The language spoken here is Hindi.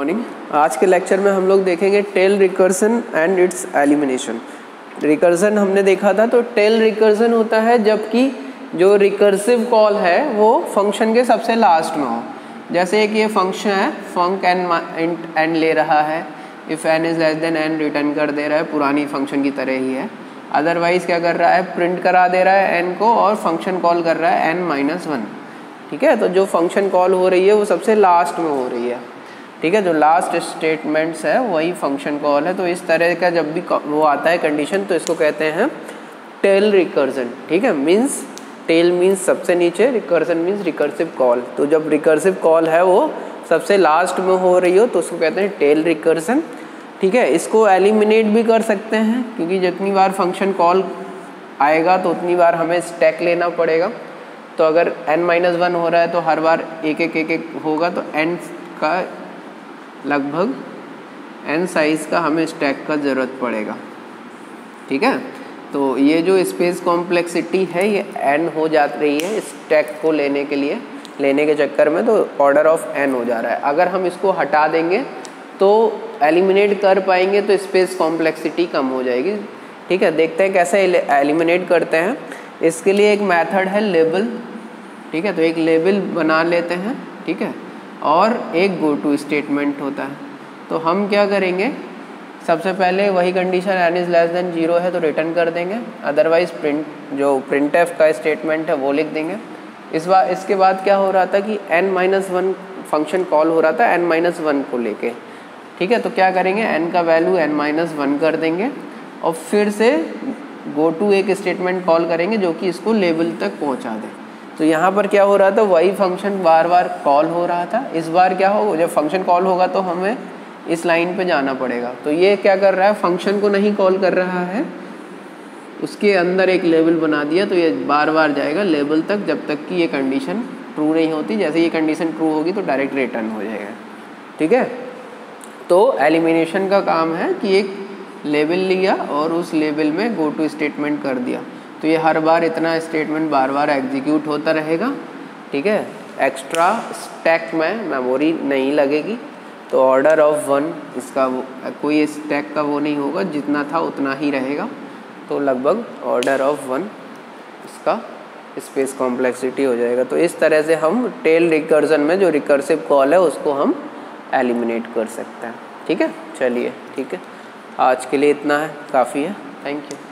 मॉर्निंग आज के लेक्चर में हम लोग देखेंगे tail recursion and its elimination recursion हमने देखा था तो टेल रिकर्सन होता है जबकि जो रिकर्सिव कॉल है, वो फ़ंक्शन के सबसे लास्ट में हो। जैसे एक ये फ़ंक्शन है फंक एन एंड एंड ले रहा है। If n is less than n return कर दे रहा है, पुरानी फ़ंक्शन की तरह ही है। अदरवाइज़ क्या कर रहा है प्रिंट करा दे रहा है एन को और फ़ंक्शन कॉल कर रहा है एन माइनस वन ठीक है तो जो फ़ंक्शन कॉल हो रही है, वो सबसे लास्ट में हो रही है। ठीक है, जो लास्ट स्टेटमेंट्स है, वही फ़ंक्शन कॉल है। तो इस तरह का जब भी वो आता है कंडीशन तो इसको कहते हैं टेल रिकर्जन ठीक है? मीन्स टेल मीन्स सबसे नीचे रिकर्जन मीन्स रिकर्सिव कॉल तो जब रिकर्सिव कॉल है वो सबसे लास्ट में हो रही हो तो उसको कहते हैं टेल रिकर्सन ठीक है? इसको एलिमिनेट भी कर सकते हैं, क्योंकि जितनी बार फ़ंक्शन कॉल आएगा तो उतनी बार हमें स्टैक लेना पड़ेगा। तो अगर n माइनस वन हो रहा है तो हर बार एक एक एक एक होगा तो n का लगभग एन साइज़ का हमें स्टैक का ज़रूरत पड़ेगा। ठीक है? तो ये जो स्पेस कॉम्प्लेक्सिटी है, ये एन हो जा रही है स्टैक को लेने के लिए। लेने के चक्कर में तो ऑर्डर ऑफ़ एन हो जा रहा है। अगर हम इसको हटा देंगे तो एलिमिनेट कर पाएँगे तो स्पेस कॉम्प्लेक्सिटी कम हो जाएगी। ठीक है? देखते हैं कैसे एलिमिनेट करते हैं। इसके लिए एक मेथड है लेबल ठीक है? तो एक लेबल बना लेते हैं। ठीक है? और एक गो टू स्टेटमेंट होता है। तो हम क्या करेंगे? सबसे पहले वही condition n is less than zero है तो रिटर्न कर देंगे। अदरवाइज़ प्रिंट जो प्रिंट एफ़ का स्टेटमेंट है, वो लिख देंगे। इस बार इसके बाद क्या हो रहा था कि n minus one function call हो रहा था एन माइनस वन को लेके। ठीक है? तो क्या करेंगे? एन का वैल्यू एन माइनस वन कर देंगे। और फिर से गो टू एक स्टेटमेंट कॉल करेंगे, जो कि इसको लेवल तक पहुँचा दे। तो यहाँ पर क्या हो रहा था? वही फ़ंक्शन बार बार कॉल हो रहा था। इस बार क्या हो? जब फ़ंक्शन कॉल होगा तो हमें इस लाइन पे जाना पड़ेगा। तो ये क्या कर रहा है? फ़ंक्शन को नहीं कॉल कर रहा है। उसके अंदर एक लेवल बना दिया तो ये बार बार जाएगा लेवल तक, जब तक कि ये कंडीशन ट्रू नहीं होती। जैसे ये कंडीशन ट्रू होगी तो डायरेक्ट रिटर्न हो जाएगा। ठीक है? तो एलिमिनेशन का काम है कि एक लेबल लिया और उस लेबल में गो टू स्टेटमेंट कर दिया। तो ये हर बार इतना स्टेटमेंट बार बार एग्जीक्यूट होता रहेगा, ठीक है? एक्स्ट्रा स्टैक में मेमोरी नहीं लगेगी तो ऑर्डर ऑफ़ वन इसका वो, कोई स्टैक का वो नहीं होगा, जितना था उतना ही रहेगा। तो लगभग ऑर्डर ऑफ़ वन इसका स्पेस कॉम्प्लेक्सिटी हो जाएगा। तो इस तरह से हम टेल रिकर्जन में जो रिकर्सिव कॉल है, उसको हम एलिमिनेट कर सकते हैं। ठीक है? चलिए, ठीक है? आज के लिए इतना है, काफ़ी है। Thank you